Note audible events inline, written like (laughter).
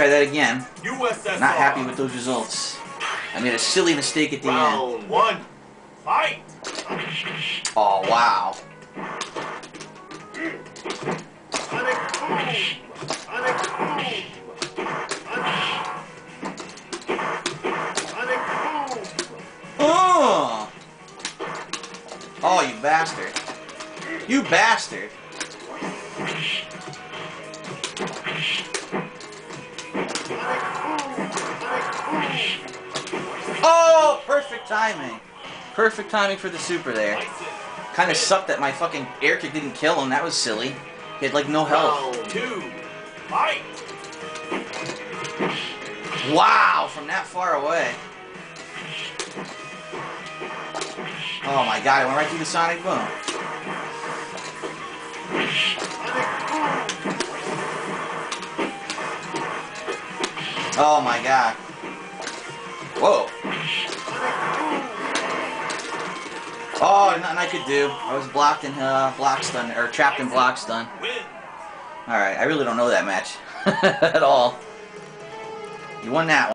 try that again. USSR. Not happy with those results. I made a silly mistake at the end. Round one. Fight. Oh, wow. Oh! Oh, you bastard. You bastard. Oh, perfect timing. Perfect timing for the super there. Kind of sucked that my fucking air kick didn't kill him. That was silly. He had like no health. Round two. Fight. Wow, from that far away. Oh my god, I went right through the sonic boom. Oh my god. Whoa. Oh, nothing I could do. I was blocked in uh, block stun, or trapped in block stun. Alright, I really don't know that match (laughs) at all. You won that one.